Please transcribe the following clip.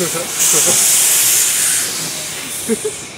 war mal drin.